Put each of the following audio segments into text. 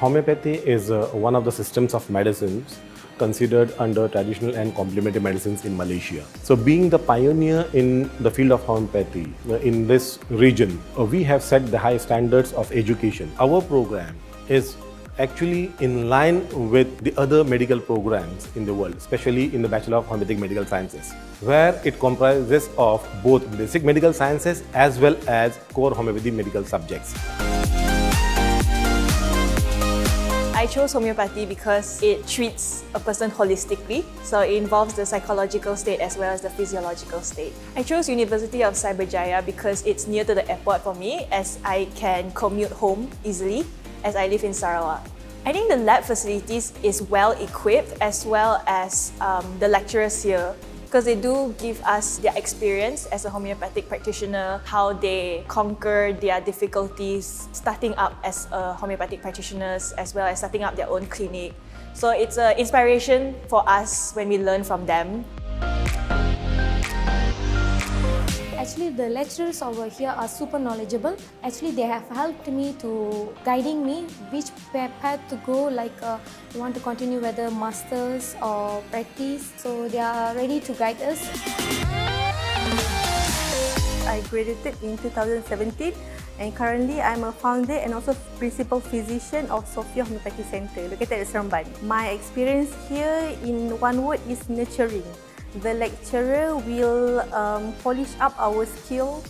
homeopathy is uh, one of the systems of medicines considered under traditional and complementary medicines in Malaysia. So being the pioneer in the field of homeopathy uh, in this region, uh, we have set the high standards of education. Our program is actually in line with the other medical programs in the world, especially in the Bachelor of Homeopathic Medical Sciences, where it comprises of both basic medical sciences as well as core homeopathy medical subjects. I chose homeopathy because it treats a person holistically, so it involves the psychological state as well as the physiological state. I chose University of Cyberjaya because it's near to the airport for me as I can commute home easily as I live in Sarawak. I think the lab facilities is well equipped as well as um, the lecturers here because they do give us their experience as a homeopathic practitioner, how they conquer their difficulties starting up as a homeopathic practitioners as well as starting up their own clinic. So it's an inspiration for us when we learn from them. Actually, the lecturers over here are super knowledgeable. Actually, they have helped me to guiding me which path to go, like uh, you want to continue whether masters or practice. So they are ready to guide us. I graduated in 2017 and currently I'm a founder and also principal physician of Sophia Homeopathy Center located at Seremban. My experience here in one word is nurturing the lecturer will um, polish up our skill,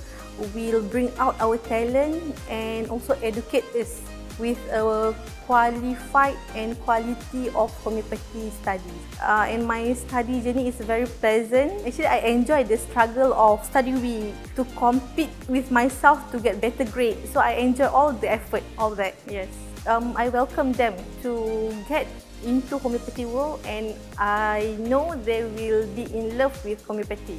will bring out our talent and also educate us with a qualified and quality of homeopathy studies. Uh, and my study journey is very pleasant. Actually, I enjoy the struggle of study week to compete with myself to get better grade. So I enjoy all the effort, all that, yes. Um, I welcome them to get into homeopathy world and I know they will be in love with homeopathy.